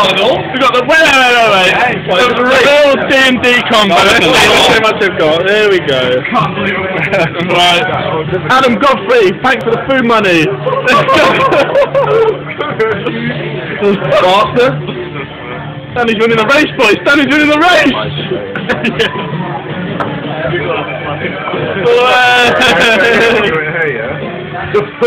We got the well. Yeah, the real combo. Much I've got. There we go. right. Adam Godfrey, thanks for the food money. Faster. Danny's winning the race, boys. Danny's winning the race. yeah.